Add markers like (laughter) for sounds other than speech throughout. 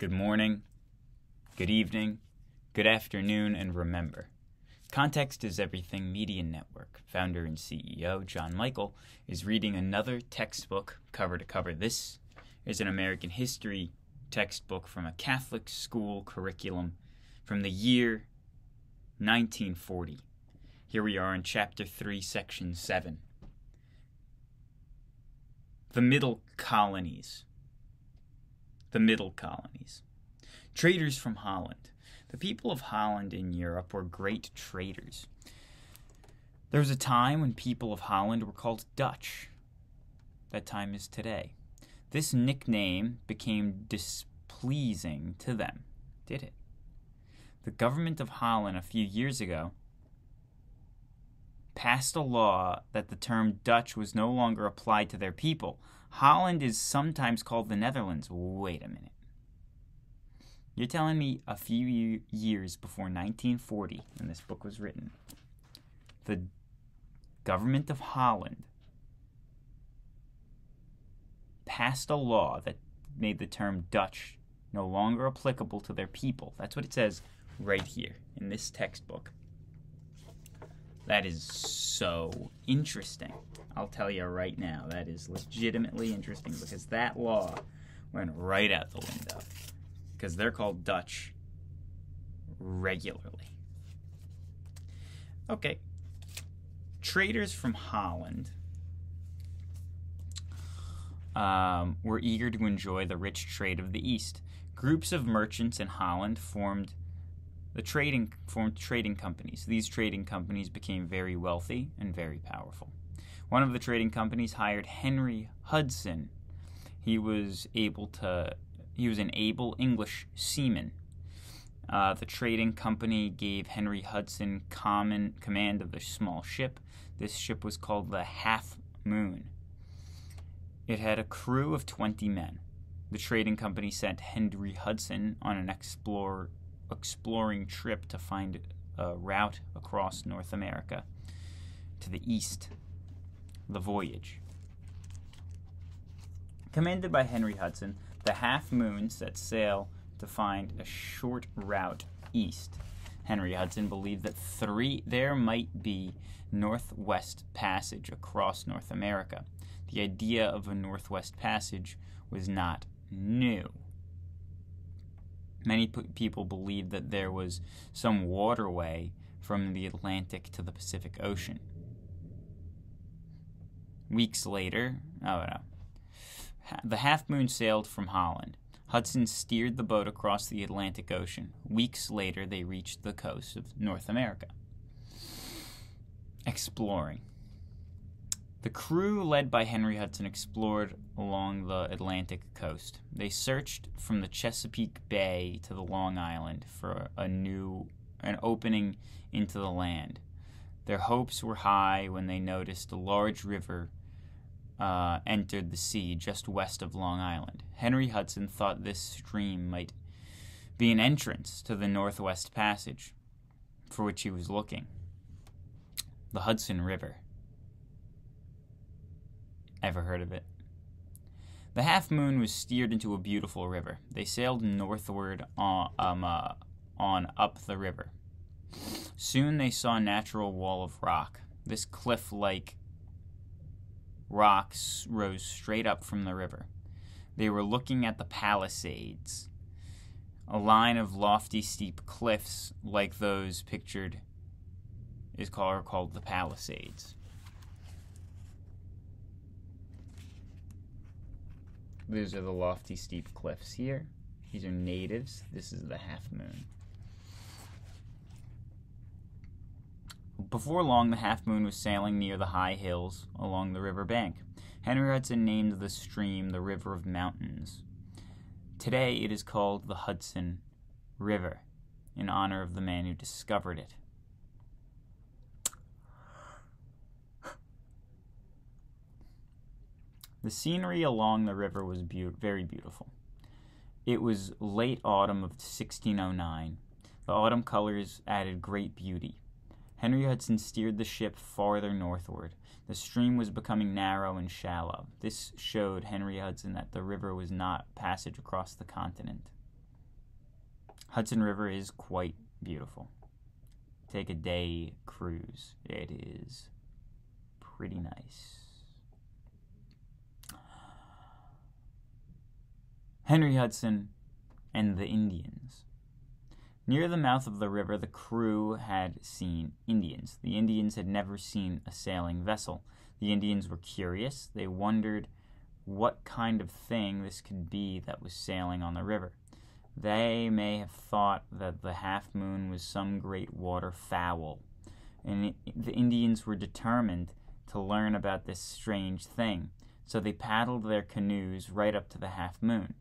good morning, good evening, good afternoon, and remember. Context is Everything Media Network. Founder and CEO John Michael is reading another textbook cover to cover. This is an American history textbook from a Catholic school curriculum from the year 1940. Here we are in Chapter 3, Section 7. The Middle Colonies. The Middle Colonies. Traders from Holland. The people of Holland in Europe were great traders. There was a time when people of Holland were called Dutch. That time is today. This nickname became displeasing to them, did it? The government of Holland a few years ago passed a law that the term Dutch was no longer applied to their people. Holland is sometimes called the Netherlands. Wait a minute. You're telling me a few years before 1940, when this book was written, the government of Holland passed a law that made the term Dutch no longer applicable to their people. That's what it says right here in this textbook. That is so interesting. I'll tell you right now, that is legitimately interesting because that law went right out the window. Because they're called Dutch regularly. Okay. Traders from Holland um, were eager to enjoy the rich trade of the East. Groups of merchants in Holland formed the trading formed trading companies. These trading companies became very wealthy and very powerful. One of the trading companies hired Henry Hudson. He was able to he was an able English seaman. Uh, the trading company gave Henry Hudson common command of the small ship. This ship was called the Half Moon. It had a crew of 20 men. The trading company sent Henry Hudson on an explore, exploring trip to find a route across North America to the east. The voyage. Commanded by Henry Hudson, the Half Moon set sail to find a short route east. Henry Hudson believed that three there might be northwest passage across North America. The idea of a northwest passage was not new. Many p- people believed that there was some waterway from the Atlantic to the Pacific Ocean. Weeks later, oh no, the Half Moon sailed from Holland. Hudson steered the boat across the Atlantic Ocean. Weeks later, they reached the coast of North America. Exploring. The crew, led by Henry Hudson, explored along the Atlantic coast. They searched from the Chesapeake Bay to the Long Island for a new an opening into the land. Their hopes were high when they noticed a large river uh, entered the sea just west of Long Island. Henry Hudson thought this stream might be an entrance to the Northwest Passage, for which he was looking. The Hudson River. Ever heard of it? The Half Moon was steered into a beautiful river. They sailed northward on, um, uh, on up the river. Soon they saw a natural wall of rock. This cliff like rocks rose straight up from the river. They were looking at the Palisades, a line of lofty, steep cliffs like those pictured is called, called the Palisades. These are the lofty, steep cliffs here. These are natives. This is the half moon. Before long, the half moon was sailing near the high hills along the river bank. Henry Hudson named the stream the River of Mountains. Today, it is called the Hudson River in honor of the man who discovered it. The scenery along the river was be- very beautiful. It was late autumn of 1609. The autumn colors added great beauty. Henry Hudson steered the ship farther northward. The stream was becoming narrow and shallow. This showed Henry Hudson that the river was not passage across the continent. Hudson River is quite beautiful. Take a day cruise. It is pretty nice. Henry Hudson and the Indians. Near the mouth of the river, the crew had seen Indians. The Indians had never seen a sailing vessel. The Indians were curious. They wondered what kind of thing this could be that was sailing on the river. They may have thought that the half moon was some great water fowl, and the Indians were determined to learn about this strange thing. So they paddled their canoes right up to the half moon.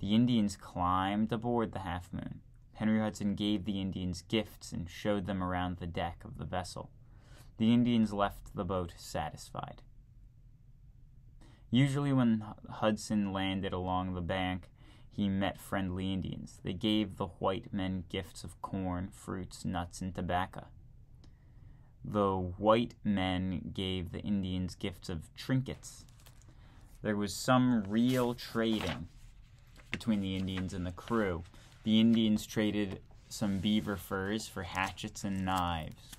The Indians climbed aboard the half moon. Henry Hudson gave the Indians gifts and showed them around the deck of the vessel. The Indians left the boat satisfied. Usually, when Hudson landed along the bank, he met friendly Indians. They gave the white men gifts of corn, fruits, nuts, and tobacco. The white men gave the Indians gifts of trinkets. There was some real trading between the Indians and the crew. The Indians traded some beaver furs for hatchets and knives.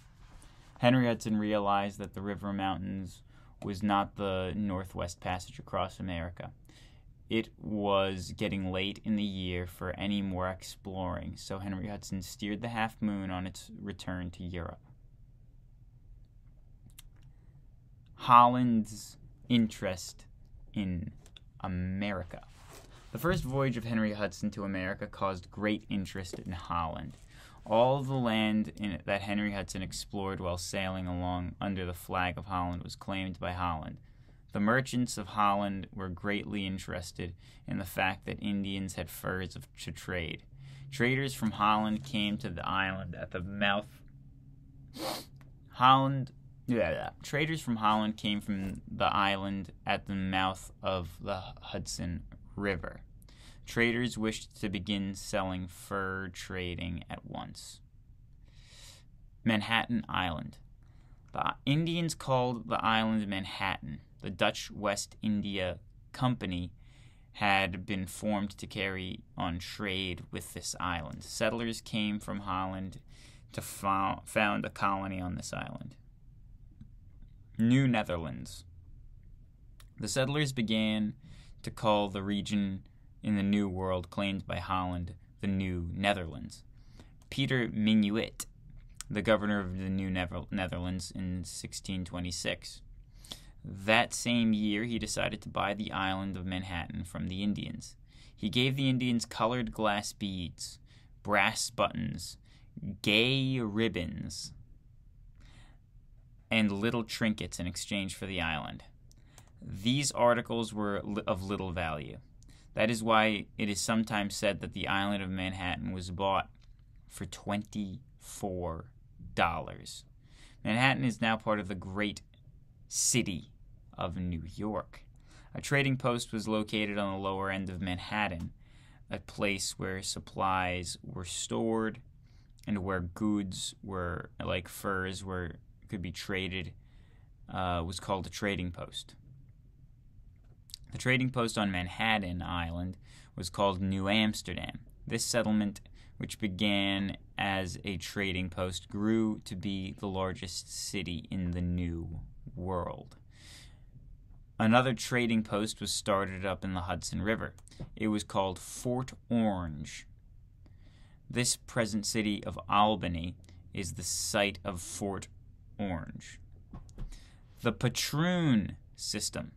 Henry Hudson realized that the River Mountains was not the Northwest Passage across America. It was getting late in the year for any more exploring, so Henry Hudson steered the Half Moon on its return to Europe. Holland's interest in America. The first voyage of Henry Hudson to America caused great interest in Holland. All the land that Henry Hudson explored while sailing along under the flag of Holland was claimed by Holland. The merchants of Holland were greatly interested in the fact that Indians had furs of, to trade. Traders from Holland came to the island at the mouth. (coughs) Holland, yeah, yeah. Traders from Holland came from the island at the mouth of the Hudson River. Traders wished to begin selling fur trading at once. Manhattan Island. The Indians called the island Manhattan the Dutch West India Company had been formed to carry on trade with this island. Settlers came from Holland to fo- found a colony on this island. New Netherlands. The settlers began to call the region in the New World claimed by Holland the New Netherlands. Peter Minuit, the governor of the New Netherlands in 1626, that same year, he decided to buy the island of Manhattan from the Indians. He gave the Indians colored glass beads, brass buttons, gay ribbons, and little trinkets in exchange for the island. These articles were of little value. That is why it is sometimes said that the island of Manhattan was bought for $24. Manhattan is now part of the great city of New York. A trading post was located on the lower end of Manhattan, a place where supplies were stored and where goods were like furs were could be traded uh, was called a trading post. The trading post on Manhattan Island was called New Amsterdam. This settlement, which began as a trading post, grew to be the largest city in the New World. Another trading post was started up in the Hudson River. It was called Fort Orange. This present city of Albany is the site of Fort Orange. The Patroon system.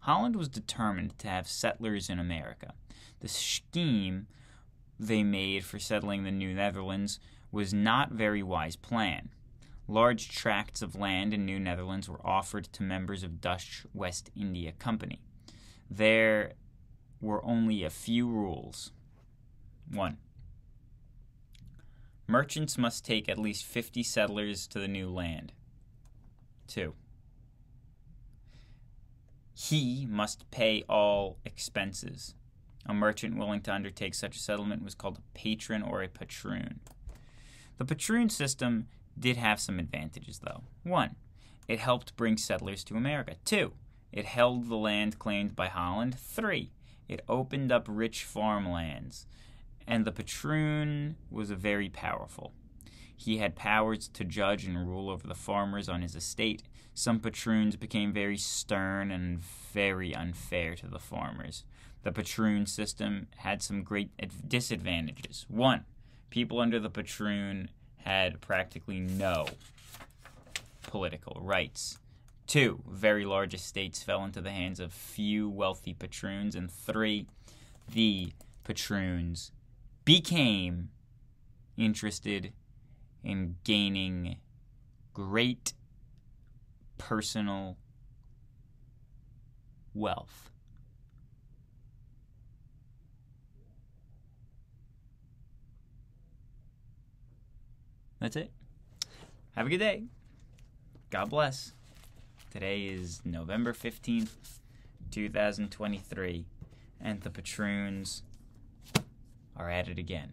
Holland was determined to have settlers in America. The scheme they made for settling the New Netherlands was not very wise plan. Large tracts of land in New Netherlands were offered to members of Dutch West India Company. There were only a few rules. 1. Merchants must take at least 50 settlers to the new land. 2. He must pay all expenses. A merchant willing to undertake such a settlement was called a patron or a patroon. The patroon system did have some advantages, though. One, it helped bring settlers to America. Two, it held the land claimed by Holland. Three, it opened up rich farmlands And the patroon was a very powerful. He had powers to judge and rule over the farmers on his estate. Some patroons became very stern and very unfair to the farmers. The patroon system had some great disadvantages. One, people under the patroon had practically no political rights. Two, very large estates fell into the hands of few wealthy patroons. And three, the patroons became interested in gaining great personal wealth. That's it. Have a good day. God bless. Today is November 15th, 2023, and the patroons are at it again.